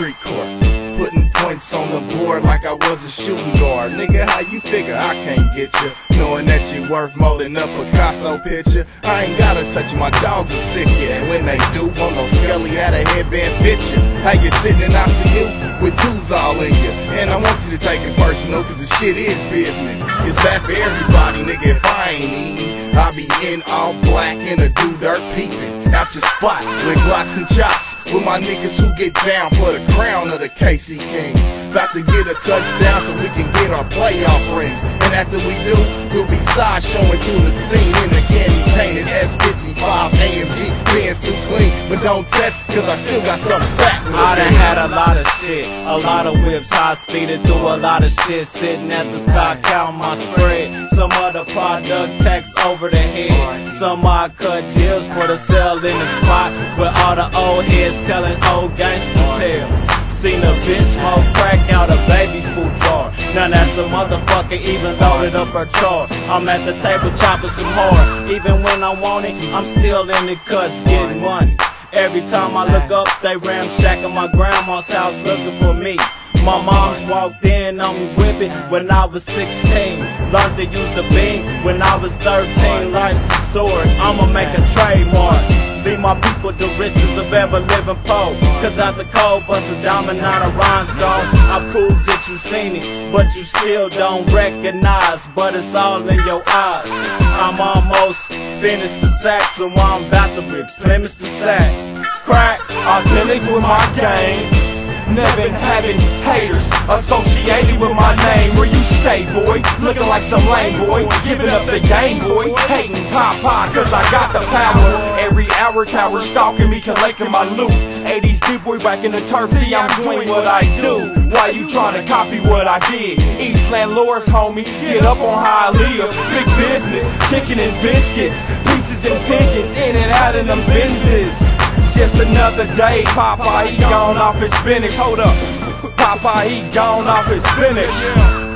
street court. Putting points on the board like I was a shooting guard. Nigga, how you figure I can't get you? Knowing that you're worth more than a Picasso picture. I ain't gotta touch you, my dogs are sick, yeah. And when they do, won't no Skelly had a headband fit. How you sitting in ICU with tubes all in you? And I want you to take it personal, cause the shit is business. It's bad for everybody, nigga. If I ain't eating, I be in all black in a do dirt peeping out your spot with Glocks and chops. With my niggas who get down for the crown of the KC Kings. About to get a touchdown so we can get our playoff rings. And after we do, we'll be side showing through the scene in the candy painted S55 AMG. Benz too clean, but don't test, cause I still got some fat. I done had a lot of shit, a lot of whips, high speeding through a lot of shit. Sitting at the spot, counting my spread. Some other product tax over the head. Some I cut deals for the sale in the spot. With all the old heads telling old gangster tales. Seen a bitch smoke crack out a baby food jar. Now that's a motherfucker even loaded up her char. I'm at the table chopping some hard. Even when I want it, I'm still in the cuts getting money. Every time I look up, they ramshacking my grandma's house looking for me. My mom's walked in me whipping when I was 16. Learned to use the beam when I was 13. Life's a story, I'ma make a trademark. Leave my people the richest of ever living poor. Cause out the cold, bust a diamond, not rhinestone. I proved that you seen it, but you still don't recognize. But it's all in your eyes. I'm almost finished the sack, so I'm about to replenish the sack. Crack, I Authentic with my game. Never having haters associated with my name. Where you stay, boy? Looking like some lame boy. Giving up the game, boy. Hating Popeye, cause I got the power. Every hour, cowards stalking me, collecting my loot. 80s deep boy back in the turf. See, I'm doing what I do. Why you trying to copy what I did? East landlords, homie. Get up on how I live. Big business, chicken and biscuits. Pieces and pigeons, in and out of them business another day. Popeye, he gone off his spinach. Hold up. Popeye, he gone off his spinach.